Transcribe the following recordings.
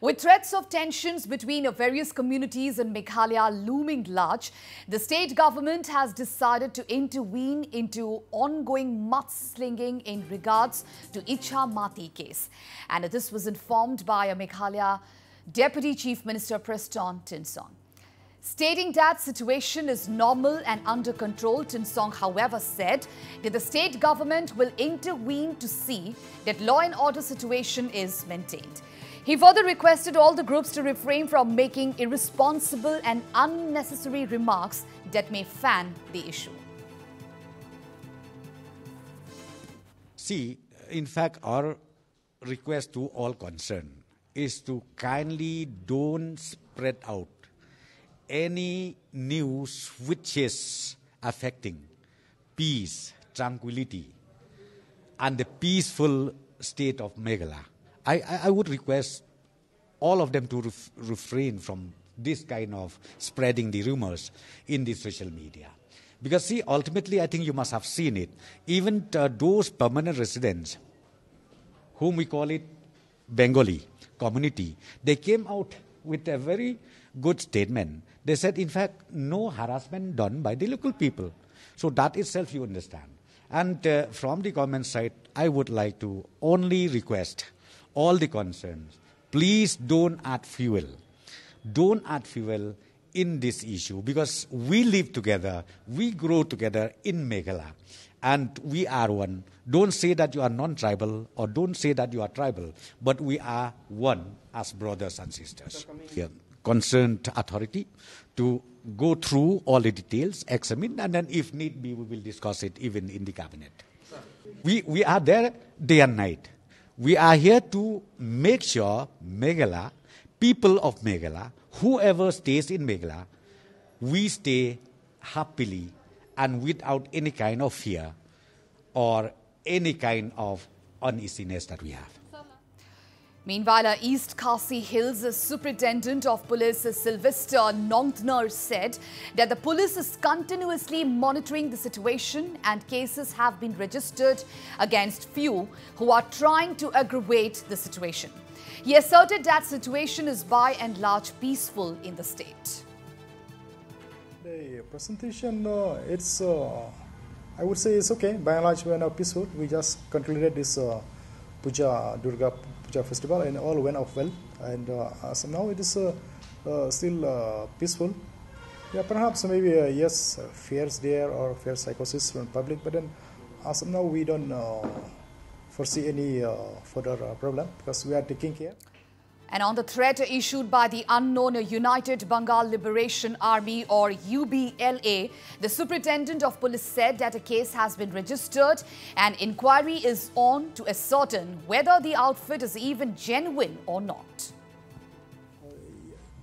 With threats of tensions between various communities in Meghalaya looming large, the state government has decided to intervene into ongoing mudslinging in regards to Ichamati case. And this was informed by a Meghalaya Deputy Chief Minister Prestone Tynsong. Stating that situation is normal and under control, Tynsong, however said that the state government will intervene to see that law and order situation is maintained. He further requested all the groups to refrain from making irresponsible and unnecessary remarks that may fan the issue. See, in fact, our request to all concerned is to kindly don't spread out any news which is affecting peace, tranquility, and the peaceful state of Meghalaya. I, I, I would request all of them to ref, refrain from this kind of spreading the rumors in the social media. Because, see, ultimately, I think you must have seen it. Even uh, those permanent residents, whom we call it Bengali community, they came out with a very good statement. They said, in fact, no harassment done by the local people. So that itself you understand. And uh, from the government side, I would like to only request all the concerns, please don't add fuel. Don't add fuel in this issue because we live together, we grow together in Meghalaya, and we are one. Don't say that you are non tribal or don't say that you are tribal, but we are one as brothers and sisters. Yeah. Concerned authority to go through all the details, examine, and then if need be, we will discuss it even in the cabinet. We, we are there day and night. We are here to make sure Meghalaya, people of Meghalaya, whoever stays in Meghalaya, we stay happily and without any kind of fear or any kind of uneasiness that we have. Meanwhile, East Khasi Hills Superintendent of Police Sylvester Nongtnger said that the police is continuously monitoring the situation and cases have been registered against few who are trying to aggravate the situation. He asserted that situation is by and large peaceful in the state. The presentation, uh, it's, uh, I would say it's okay. By and large, we are now peaceful. We just concluded this uh, Puja, Durga Puja festival and all went off well. And uh, as of now, it is uh, uh, still peaceful. Yeah, perhaps maybe, yes, fears there or fear psychosis from public, but then as of now, we don't foresee any further problem because we are taking care. And on the threat issued by the unknown United Bengal Liberation Army or UBLA, the superintendent of police said that a case has been registered and inquiry is on to ascertain whether the outfit is even genuine or not.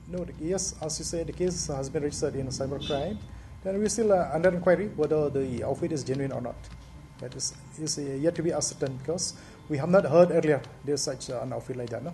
No, yes, as you say, the case has been registered in cybercrime. Then we're still uh, under inquiry whether the outfit is genuine or not. That is, is uh, yet to be ascertained because we have not heard earlier there's such uh, an outfit like that. No.